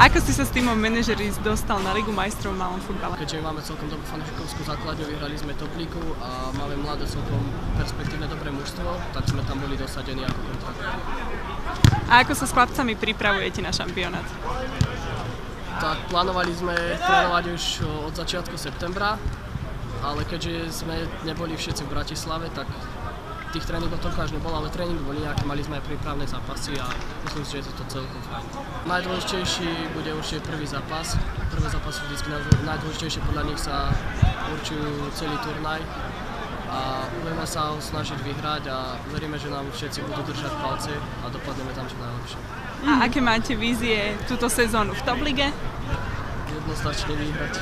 Ako si sa s týmom manažery dostal na Ligu majstrov v malom futbale? Keďže máme celkom dobrú fanúšikovskú základňu, vyhrali sme top lígu a máme mladé celkom perspektívne dobré mužstvo, tak sme tam boli dosadení ako kontrakt. A ako sa s chlapcami pripravujete na šampionát? Tak plánovali sme trénovať už od začiatku septembra, ale keďže sme neboli všetci v Bratislave, tak tých tréningov toľko až nebolo, ale tréningy boli nejaké, mali sme aj prípravné zápasy a myslím si, že je to celkom fajn. Najdôležitejší bude určite prvý zápas. Prvé zápasy vždy najdôležitejšie podľa nich sa určujú celý turnaj a budeme sa ho snažiť vyhrať a veríme, že nám všetci budú držať palce a dopadneme tam čo najlepšie. A aké máte vízie túto sezónu v Top Lige? Jednoznačne vyhrať.